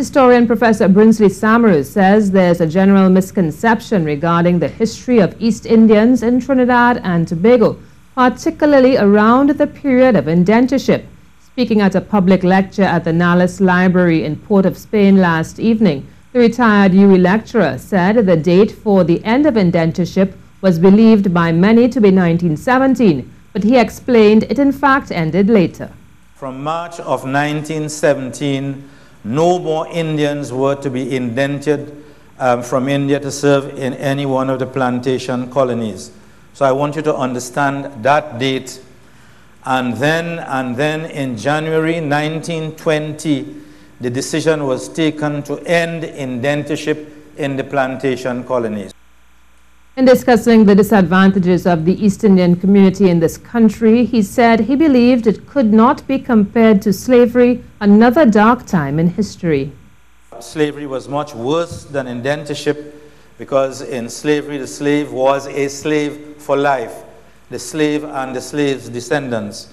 Historian Professor Brinsley Samaroo says there's a general misconception regarding the history of East Indians in Trinidad and Tobago, particularly around the period of indentureship. Speaking at a public lecture at the NALIS Library in Port of Spain last evening, the retired UWI lecturer said the date for the end of indentureship was believed by many to be 1917, but he explained it in fact ended later. From March of 1917, no more Indians were to be indented um, from India to serve in any one of the plantation colonies. So I want you to understand that date. And then, and then in January 1920, the decision was taken to end indentureship in the plantation colonies. In discussing the disadvantages of the East Indian community in this country, he said he believed it could not be compared to slavery, another dark time in history. Slavery was much worse than indentureship because in slavery the slave was a slave for life, the slave and the slave's descendants.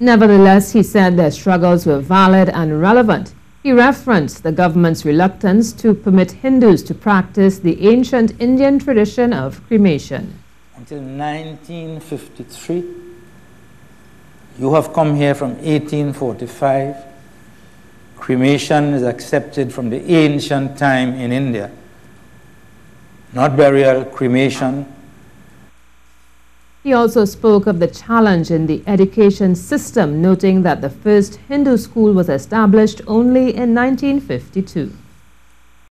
Nevertheless, he said their struggles were valid and relevant. He referenced the government's reluctance to permit Hindus to practice the ancient Indian tradition of cremation. Until 1953, you have come here from 1845. Cremation is accepted from the ancient time in India. Not burial, cremation, he also spoke of the challenge in the education system, noting that the first Hindu school was established only in 1952.